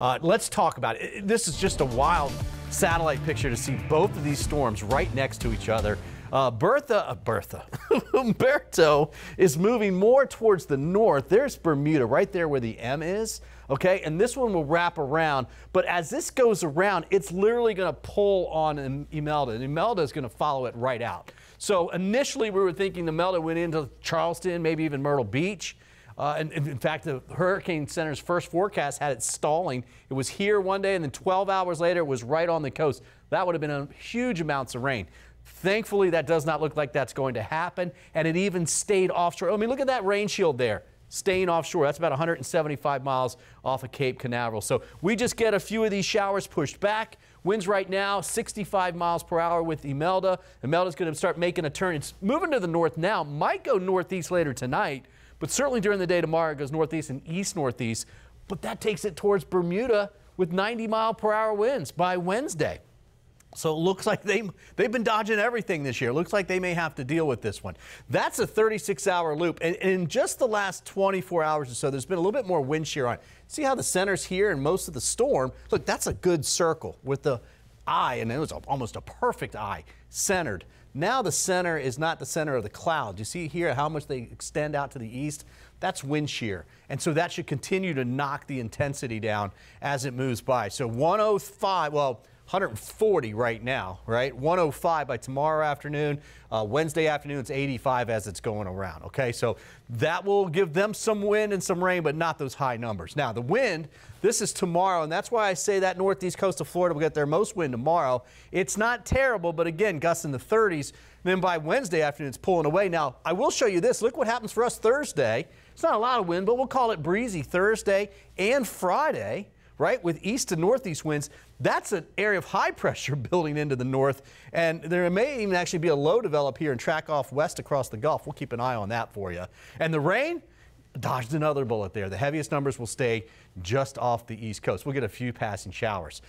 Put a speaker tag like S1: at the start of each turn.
S1: Uh, let's talk about it. This is just a wild satellite picture to see both of these storms right next to each other. Uh, Bertha, uh, Bertha, Humberto is moving more towards the north. There's Bermuda right there where the M is. Okay, and this one will wrap around. But as this goes around, it's literally going to pull on Imelda, and Imelda is going to follow it right out. So initially, we were thinking the Imelda went into Charleston, maybe even Myrtle Beach. Uh, and, and, in fact, the Hurricane Center's first forecast had it stalling. It was here one day, and then 12 hours later, it was right on the coast. That would have been a huge amounts of rain. Thankfully, that does not look like that's going to happen, and it even stayed offshore. I mean, look at that rain shield there staying offshore. That's about 175 miles off of Cape Canaveral. So we just get a few of these showers pushed back. Winds right now 65 miles per hour with Imelda. Imelda's going to start making a turn. It's moving to the north now. Might go northeast later tonight. But certainly during the day tomorrow, it goes northeast and east northeast. But that takes it towards Bermuda with 90 mile per hour winds by Wednesday. So it looks like they, they've been dodging everything this year. Looks like they may have to deal with this one. That's a 36 hour loop. And, in just the last 24 hours or so, there's been a little bit more wind shear on. See how the center's here and most of the storm? Look, that's a good circle with the eye, and it was almost a perfect eye, centered. Now the center is not the center of the cloud. You see here how much they extend out to the east? That's wind shear. And so that should continue to knock the intensity down as it moves by. So 105, well, 140 right now, right? 105 by tomorrow afternoon. Uh, Wednesday afternoon, it's 85 as it's going around. Okay, so that will give them some wind and some rain, but not those high numbers. Now, the wind, this is tomorrow, and that's why I say that northeast coast of Florida will get their most wind tomorrow. It's not terrible, but again, gusts in the 30s. Then by Wednesday afternoon, it's pulling away. Now, I will show you this. Look what happens for us Thursday. It's not a lot of wind, but we'll call it breezy Thursday and Friday right, with east to northeast winds, that's an area of high pressure building into the north. And there may even actually be a low develop here and track off west across the Gulf. We'll keep an eye on that for you. And the rain, dodged another bullet there. The heaviest numbers will stay just off the east coast. We'll get a few passing showers.